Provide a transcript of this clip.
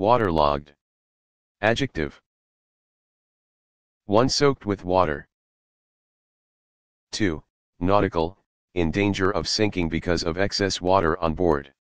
Waterlogged. Adjective. 1. Soaked with water. 2. Nautical, in danger of sinking because of excess water on board.